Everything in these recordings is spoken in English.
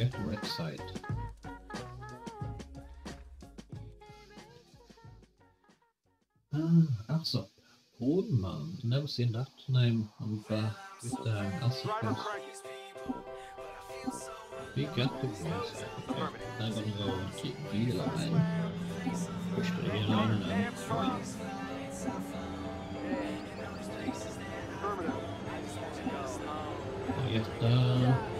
forget the website. Ah, Asop Holman. Never seen that name on uh, uh, the Twitter. Asop was big the voice. Okay. I'm gonna go Keep B line. Push the line and get down.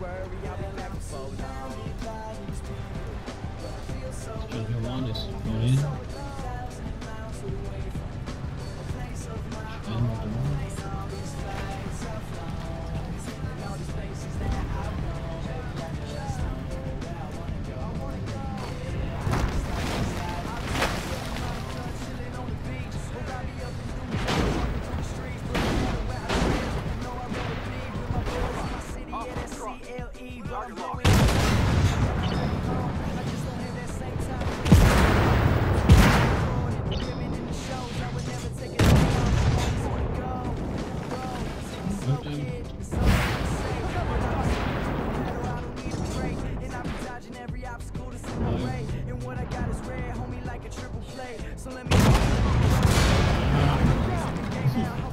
Just jumping around this, going in.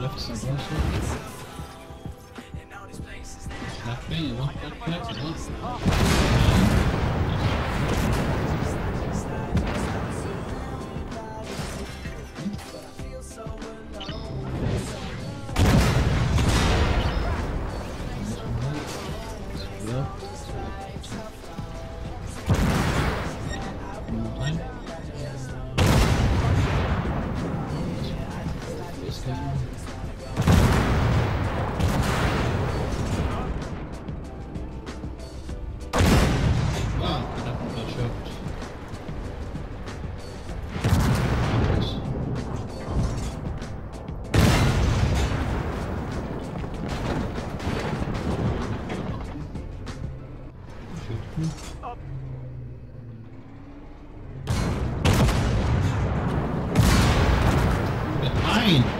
left side, right side. Left B, left, left, left, left. Nein!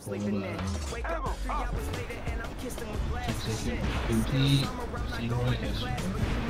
I'm sleeping in. Wake up three hours later and I'm kissing with glass and shit. Still summer, I'm not going to class, but you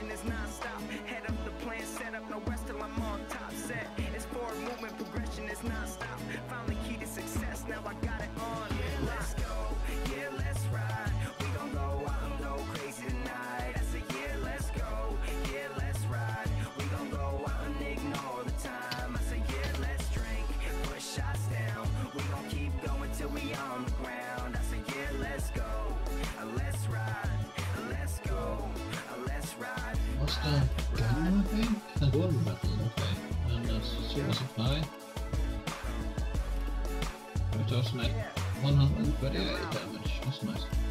It's is non-stop. Head up the plan, set up no rest till I'm on top. Set. It's forward movement, progression is non-stop. uh, gun weapon? A weapon, okay. And uh, silver supply. Which also made 138 damage, that's nice.